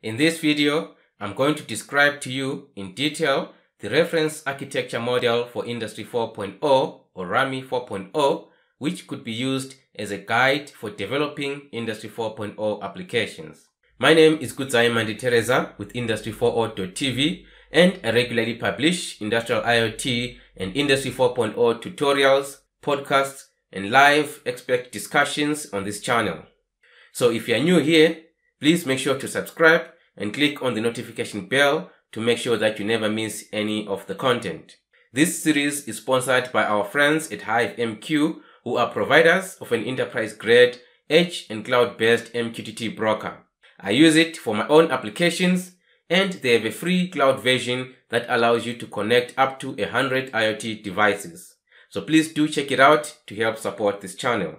In this video, I'm going to describe to you in detail the reference architecture model for Industry 4.0 or RAMI 4.0, which could be used as a guide for developing Industry 4.0 applications. My name is Kudzai Manditereza with Industry 4.0.tv and I regularly publish industrial IoT and Industry 4.0 tutorials, podcasts, and live expert discussions on this channel. So if you are new here, please make sure to subscribe and click on the notification bell to make sure that you never miss any of the content. This series is sponsored by our friends at HiveMQ who are providers of an enterprise grade edge and cloud based MQTT broker. I use it for my own applications and they have a free cloud version that allows you to connect up to 100 IoT devices. So please do check it out to help support this channel.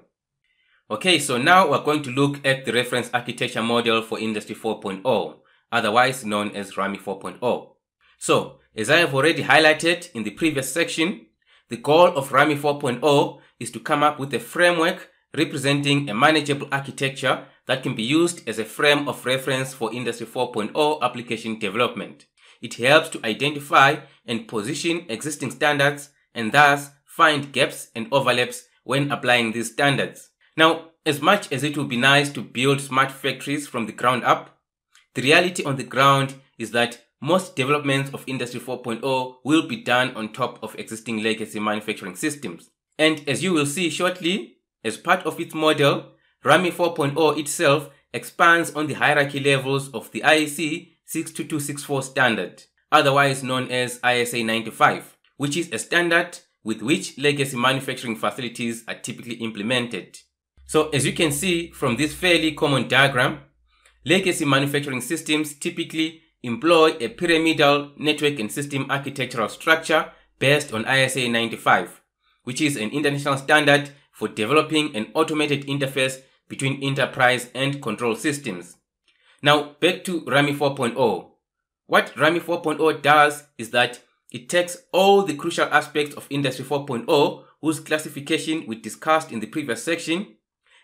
Okay, so now we're going to look at the reference architecture model for Industry 4.0, otherwise known as RAMI 4.0. So, as I have already highlighted in the previous section, the goal of RAMI 4.0 is to come up with a framework representing a manageable architecture that can be used as a frame of reference for Industry 4.0 application development. It helps to identify and position existing standards and thus find gaps and overlaps when applying these standards. Now, as much as it would be nice to build smart factories from the ground up, the reality on the ground is that most developments of Industry 4.0 will be done on top of existing legacy manufacturing systems. And as you will see shortly, as part of its model, RAMI 4.0 itself expands on the hierarchy levels of the IEC 62264 standard, otherwise known as ISA 95, which is a standard with which legacy manufacturing facilities are typically implemented. So as you can see from this fairly common diagram, legacy manufacturing systems typically employ a pyramidal network and system architectural structure based on ISA 95, which is an international standard for developing an automated interface between enterprise and control systems. Now back to RAMI 4.0. What RAMI 4.0 does is that it takes all the crucial aspects of Industry 4.0 whose classification we discussed in the previous section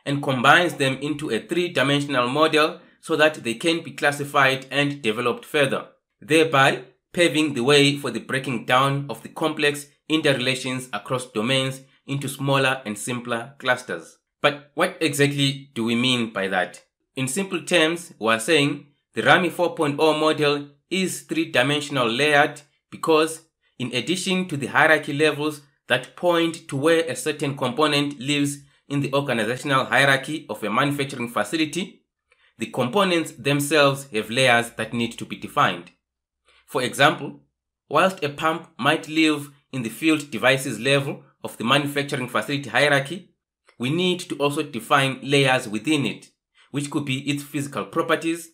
and combines them into a three-dimensional model so that they can be classified and developed further, thereby paving the way for the breaking down of the complex interrelations across domains into smaller and simpler clusters. But what exactly do we mean by that? In simple terms, we are saying the RAMI 4.0 model is three-dimensional layered because in addition to the hierarchy levels that point to where a certain component lives in the organizational hierarchy of a manufacturing facility, the components themselves have layers that need to be defined. For example, whilst a pump might live in the field devices level of the manufacturing facility hierarchy, we need to also define layers within it, which could be its physical properties,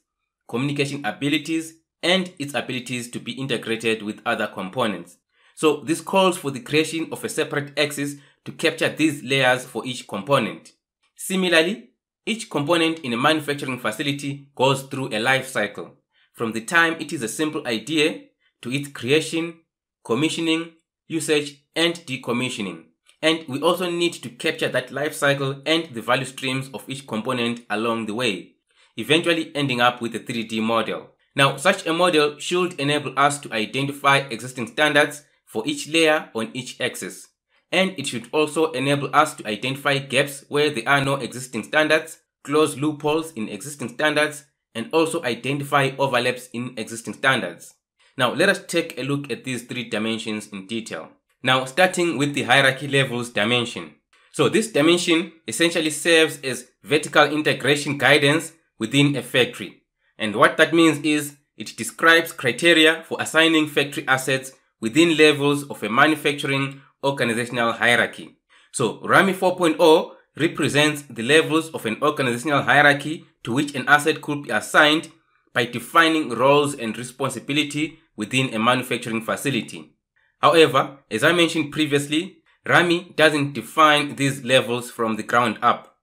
communication abilities, and its abilities to be integrated with other components. So this calls for the creation of a separate axis to capture these layers for each component. Similarly, each component in a manufacturing facility goes through a life cycle, from the time it is a simple idea to its creation, commissioning, usage, and decommissioning. And we also need to capture that life cycle and the value streams of each component along the way, eventually ending up with a 3D model. Now, such a model should enable us to identify existing standards for each layer on each axis. And it should also enable us to identify gaps where there are no existing standards, close loopholes in existing standards, and also identify overlaps in existing standards. Now, let us take a look at these three dimensions in detail. Now, starting with the hierarchy levels dimension. So this dimension essentially serves as vertical integration guidance within a factory. And what that means is it describes criteria for assigning factory assets within levels of a manufacturing organizational hierarchy. So RAMI 4.0 represents the levels of an organizational hierarchy to which an asset could be assigned by defining roles and responsibility within a manufacturing facility. However, as I mentioned previously, RAMI doesn't define these levels from the ground up.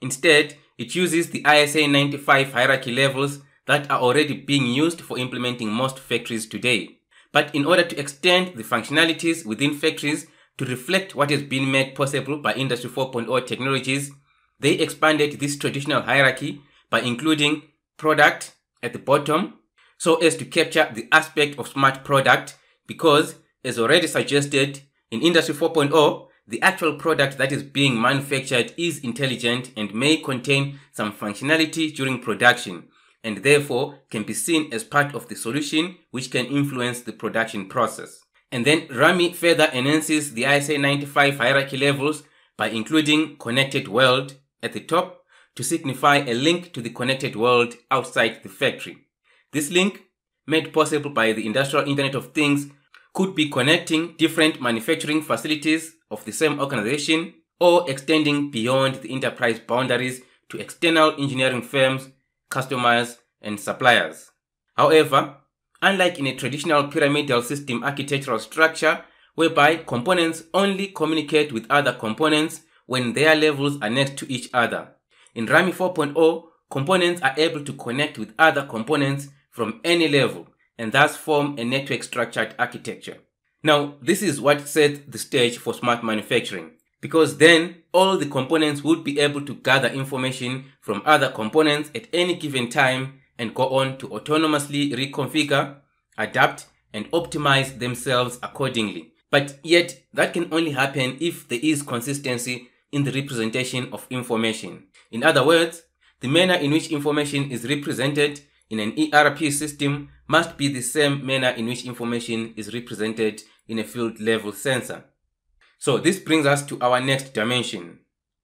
Instead, it uses the ISA 95 hierarchy levels that are already being used for implementing most factories today. But in order to extend the functionalities within factories to reflect what has been made possible by Industry 4.0 technologies, they expanded this traditional hierarchy by including product, at the bottom so as to capture the aspect of smart product because as already suggested in industry 4.0 the actual product that is being manufactured is intelligent and may contain some functionality during production and therefore can be seen as part of the solution which can influence the production process. And then RAMI further enhances the ISA 95 hierarchy levels by including connected world at the top to signify a link to the connected world outside the factory. This link, made possible by the Industrial Internet of Things, could be connecting different manufacturing facilities of the same organization or extending beyond the enterprise boundaries to external engineering firms, customers, and suppliers. However, unlike in a traditional pyramidal system architectural structure whereby components only communicate with other components when their levels are next to each other, in RAMI 4.0, components are able to connect with other components from any level and thus form a network structured architecture. Now, this is what sets the stage for smart manufacturing because then all the components would be able to gather information from other components at any given time and go on to autonomously reconfigure, adapt, and optimize themselves accordingly. But yet, that can only happen if there is consistency in the representation of information. In other words, the manner in which information is represented in an ERP system must be the same manner in which information is represented in a field level sensor. So this brings us to our next dimension,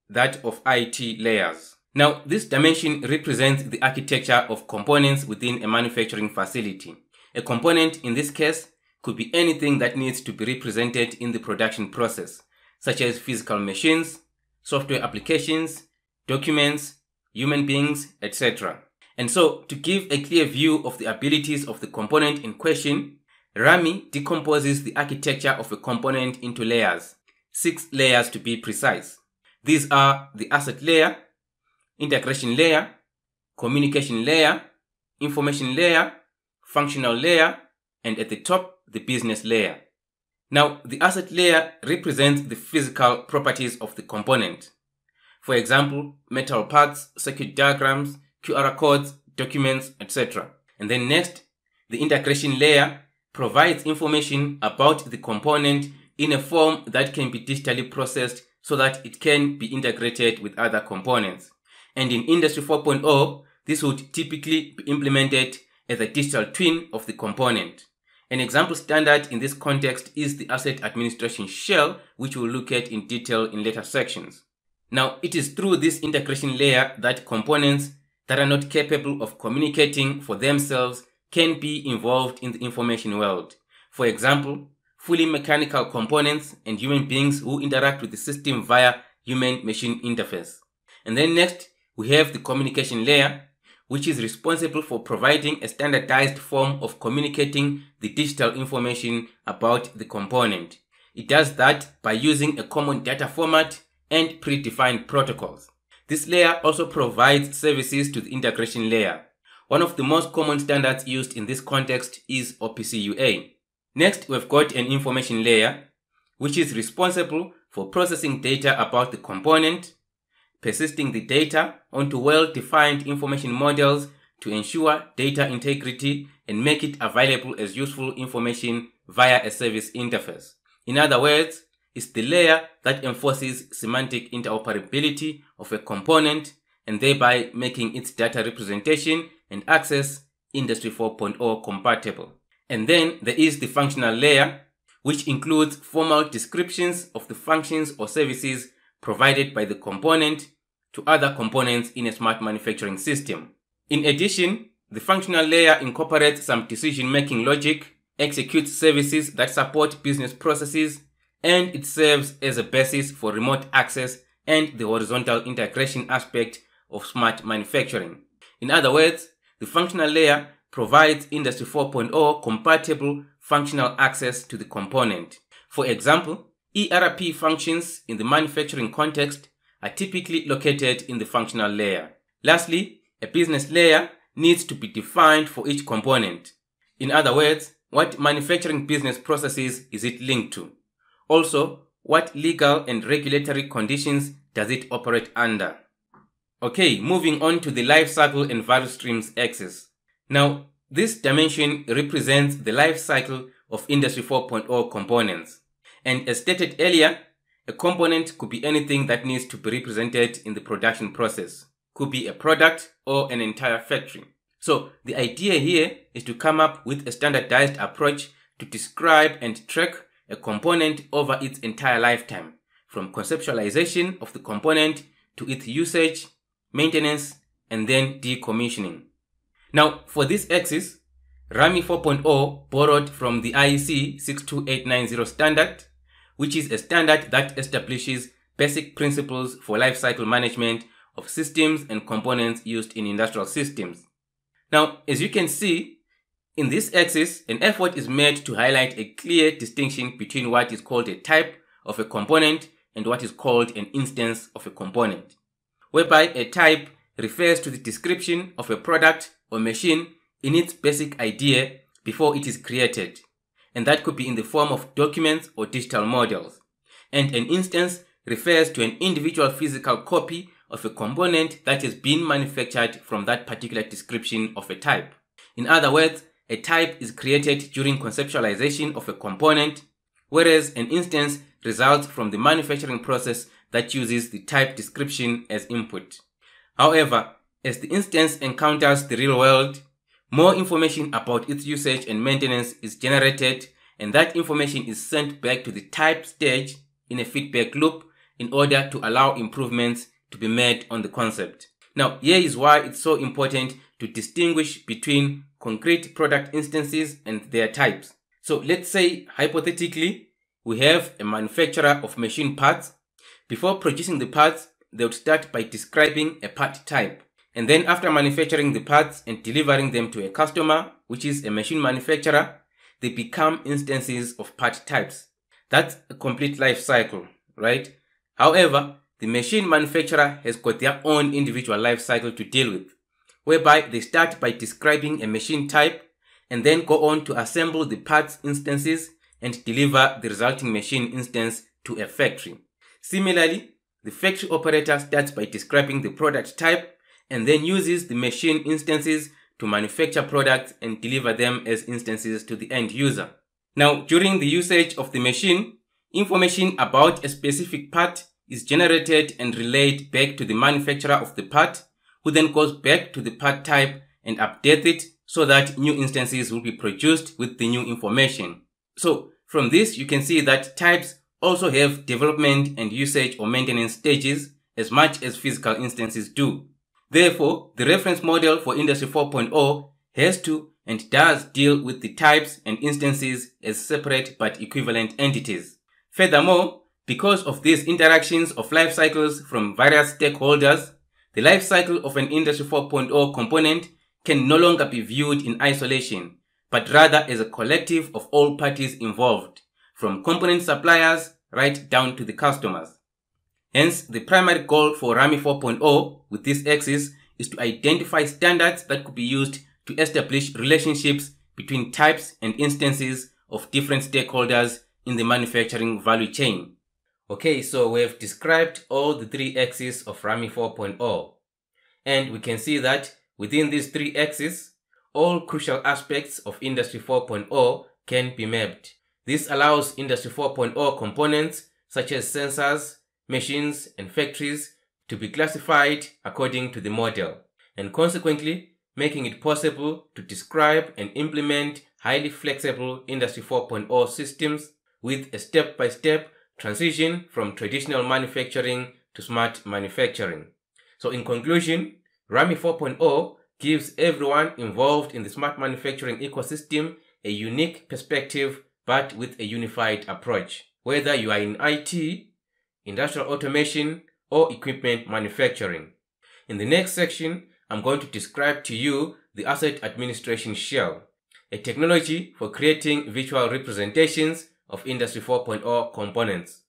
that of IT layers. Now, this dimension represents the architecture of components within a manufacturing facility. A component in this case could be anything that needs to be represented in the production process, such as physical machines, software applications, documents, human beings, etc. And so, to give a clear view of the abilities of the component in question, Rami decomposes the architecture of a component into layers, six layers to be precise. These are the asset layer, integration layer, communication layer, information layer, functional layer, and at the top, the business layer. Now, the asset layer represents the physical properties of the component. For example, metal parts, circuit diagrams, QR codes, documents, etc. And then next, the integration layer provides information about the component in a form that can be digitally processed so that it can be integrated with other components. And in Industry 4.0, this would typically be implemented as a digital twin of the component. An example standard in this context is the Asset Administration Shell, which we'll look at in detail in later sections. Now, it is through this integration layer that components that are not capable of communicating for themselves can be involved in the information world. For example, fully mechanical components and human beings who interact with the system via human-machine interface. And then next, we have the communication layer, which is responsible for providing a standardized form of communicating the digital information about the component. It does that by using a common data format and predefined protocols. This layer also provides services to the integration layer. One of the most common standards used in this context is OPC UA. Next, we've got an information layer, which is responsible for processing data about the component, persisting the data onto well-defined information models to ensure data integrity and make it available as useful information via a service interface. In other words, it's the layer that enforces semantic interoperability of a component and thereby making its data representation and access Industry 4.0 compatible. And then there is the functional layer, which includes formal descriptions of the functions or services provided by the component to other components in a smart manufacturing system. In addition, the functional layer incorporates some decision-making logic, executes services that support business processes, and it serves as a basis for remote access and the horizontal integration aspect of smart manufacturing. In other words, the functional layer provides Industry 4.0 compatible functional access to the component. For example, ERP functions in the manufacturing context are typically located in the functional layer. Lastly, a business layer needs to be defined for each component. In other words, what manufacturing business processes is it linked to? Also, what legal and regulatory conditions does it operate under? Okay, moving on to the life cycle and value streams axis. Now, this dimension represents the life cycle of Industry 4.0 components. And as stated earlier, a component could be anything that needs to be represented in the production process. Could be a product or an entire factory. So the idea here is to come up with a standardized approach to describe and track a component over its entire lifetime, from conceptualization of the component to its usage, maintenance, and then decommissioning. Now, for this axis, RAMI 4.0 borrowed from the IEC 62890 standard, which is a standard that establishes basic principles for lifecycle management of systems and components used in industrial systems. Now, as you can see, in this axis, an effort is made to highlight a clear distinction between what is called a type of a component and what is called an instance of a component, whereby a type refers to the description of a product or machine in its basic idea before it is created, and that could be in the form of documents or digital models. And an instance refers to an individual physical copy of a component that has been manufactured from that particular description of a type. In other words, a type is created during conceptualization of a component, whereas an instance results from the manufacturing process that uses the type description as input. However, as the instance encounters the real world, more information about its usage and maintenance is generated and that information is sent back to the type stage in a feedback loop in order to allow improvements to be made on the concept. Now, here is why it's so important to distinguish between concrete product instances and their types. So let's say, hypothetically, we have a manufacturer of machine parts. Before producing the parts, they would start by describing a part type. And then after manufacturing the parts and delivering them to a customer, which is a machine manufacturer, they become instances of part types. That's a complete life cycle, right? However, the machine manufacturer has got their own individual life cycle to deal with, whereby they start by describing a machine type and then go on to assemble the parts instances and deliver the resulting machine instance to a factory. Similarly, the factory operator starts by describing the product type and then uses the machine instances to manufacture products and deliver them as instances to the end user. Now, during the usage of the machine, information about a specific part is generated and relayed back to the manufacturer of the part, who then goes back to the part type and updates it so that new instances will be produced with the new information. So, from this, you can see that types also have development and usage or maintenance stages as much as physical instances do. Therefore, the reference model for Industry 4.0 has to and does deal with the types and instances as separate but equivalent entities. Furthermore, because of these interactions of life cycles from various stakeholders, the life cycle of an Industry 4.0 component can no longer be viewed in isolation, but rather as a collective of all parties involved, from component suppliers right down to the customers. Hence, the primary goal for RAMI 4.0 with this axis is to identify standards that could be used to establish relationships between types and instances of different stakeholders in the manufacturing value chain. Okay, so we've described all the three axes of RAMI 4.0. And we can see that within these three axes, all crucial aspects of Industry 4.0 can be mapped. This allows Industry 4.0 components such as sensors, machines, and factories to be classified according to the model, and consequently making it possible to describe and implement highly flexible Industry 4.0 systems with a step-by-step transition from traditional manufacturing to smart manufacturing. So in conclusion, RAMI 4.0 gives everyone involved in the smart manufacturing ecosystem a unique perspective but with a unified approach. Whether you are in IT, industrial automation, or equipment manufacturing. In the next section, I'm going to describe to you the Asset Administration Shell, a technology for creating virtual representations of Industry 4.0 components.